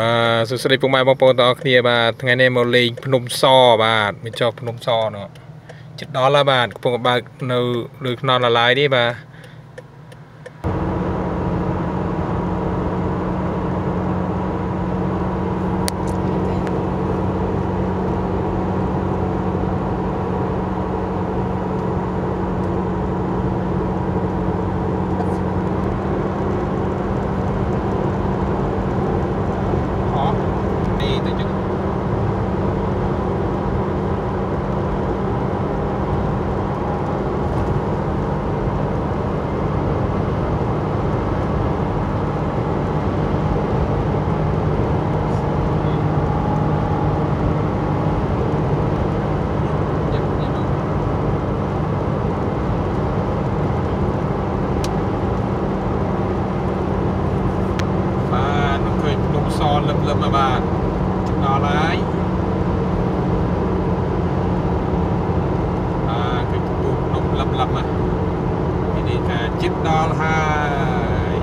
បាទសួស្តីពុកម៉ែបងប្អូនទាំងអស់គ្នាបាទថ្ងៃនេះមកលេងភ្នំសបាទមានចុះភ្នំសនោះជិតដល់ហើយបាទកំពុងបើកនៅលើខ្នល់អាឡាយនេះបាទអស់នេះទៅជិតយកយកមកបាទនឹងឃើញភ្នំស លឹមលឹមមកបាទជិតដល់ហើយបាទគឺកំពូលភ្នំលឹមលឹមហ្នឹងនេះថាជិតដល់ហើយ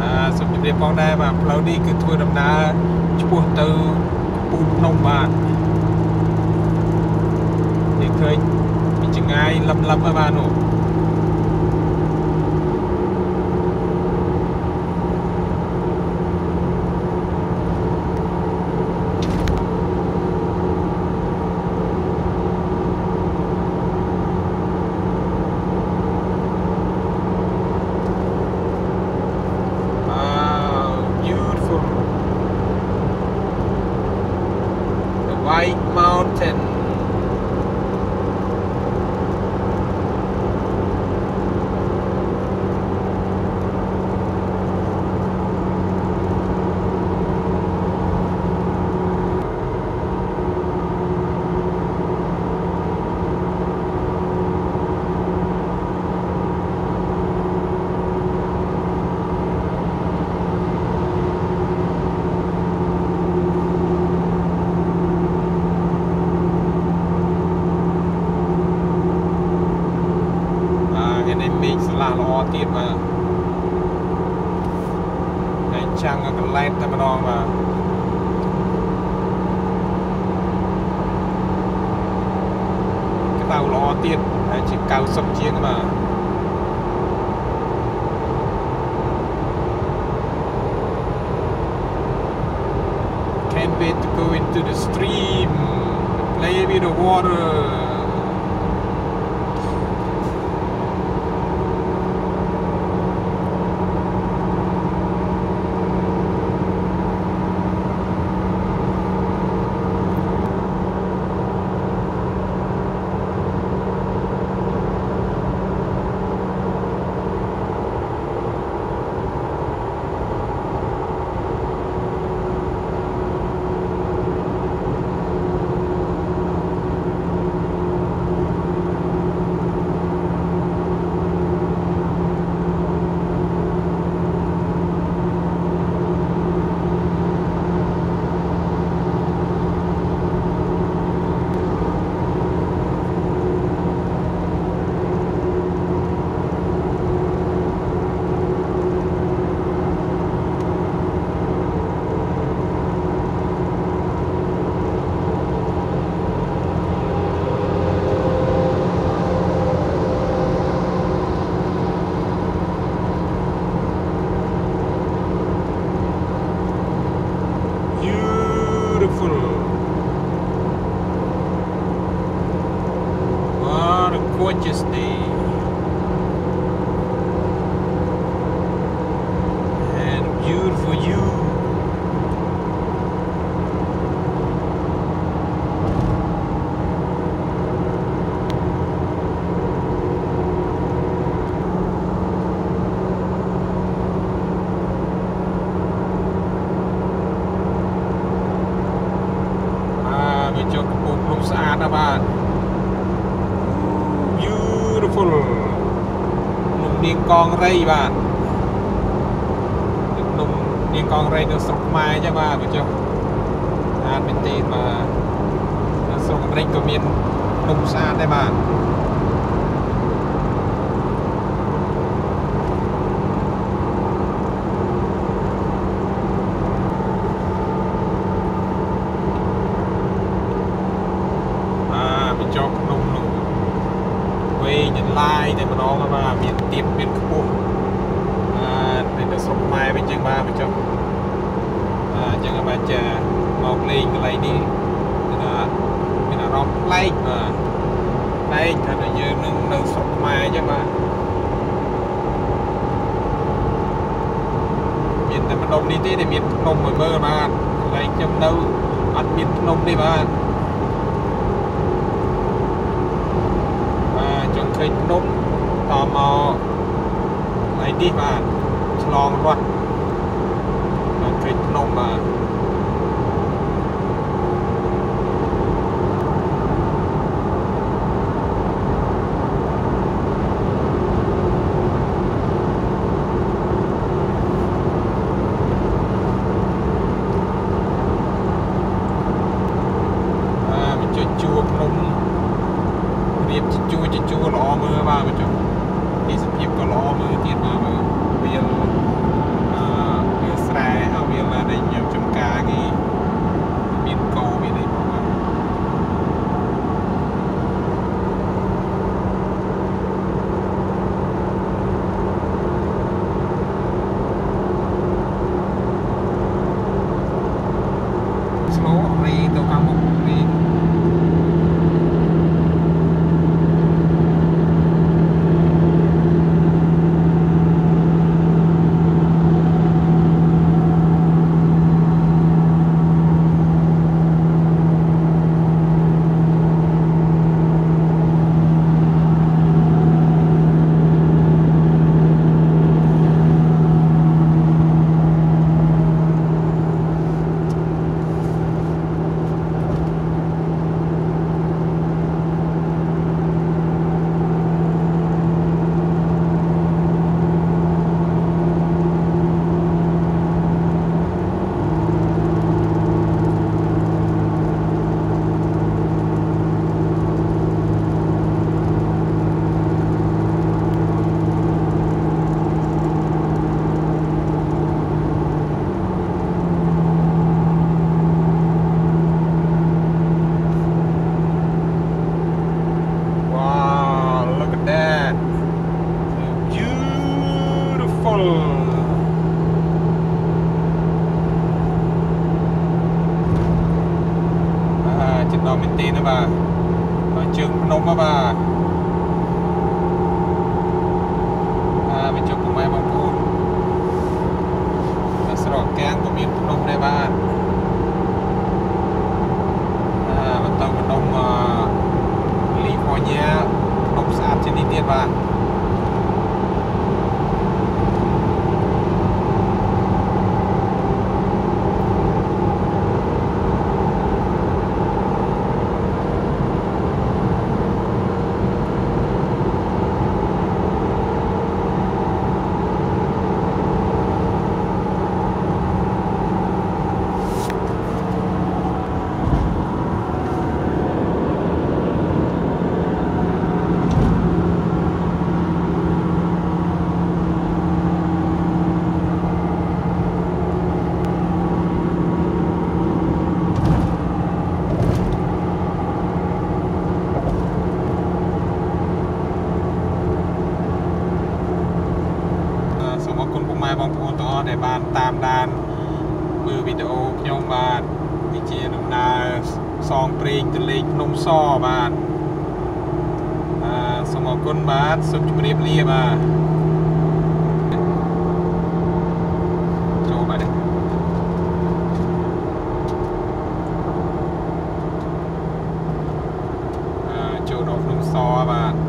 អា សូមជម្រាបផងដែរបាទផ្លូវនេះគឺធ្វើដំណើរឆ្ពោះទៅកំពូលភ្នំបាទនេះឃើញពីចងាយលឹមលឹមហើយបាទនោះ Wow, beautiful. The White Mountain. Ah, ini mix lah ល្អទៀតបាទតែចាំងកន្លែងតែម្ដងបាទក្តៅល្អទៀតហើយជា 90ជាងបាទ Can't wait to go into the stream, play with the water. រូបស្អាតណាស់បាទ beautiful នំនាងកងរៃបាទនំនាងកងរៃនៅស្រុកខ្មែរអញ្ចឹងបាទបើចុះស្អាតមែនទេបាទនៅស្រុកអាមេរិកក៏មាននំស្អាតដែរបាទ ចឹងបាទចាមកលេងកន្លែងនេះគឺថាមានអារម្មណ៍ប្លែកបាទប្លែកថាយើងនឹងនៅស្រុកខ្មែរអញ្ចឹងបាទមានតែម្ដុំនេះទេដែលមានភ្នំមួយមើលបាទកន្លែងខ្ញុំនៅអត់មានភ្នំទេបាទឃើញភ្នំតមកហើយនេះបាទឆ្លងរត់បាទឃើញភ្នំបាទ មែនទេណាបាទហើយជើងភ្នំបាទអាបញ្ចុះពុកម៉ែបងប្អូនតែស្រកកាំងក៏មានភ្នំដែរបាទអាបន្តភ្នំលីហ្វ័រញ៉ាភ្នំស្អាតជាងនេះទៀតបាទបងប្អូនទាំងអស់ដែលបាន តាមដានមើលវីដេអូខ្ញុំបាទនេះជាដំណើរសងព្រេងទៅលេខភ្នំសបាទអឺសូមអរគុណបាទសូមជម្រាបលាបាទចូលបាទអឺចូលដល់ភ្នំសបាទ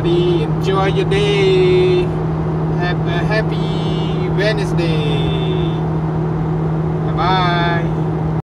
everybody enjoy your day. Have a happy Wednesday. Bye bye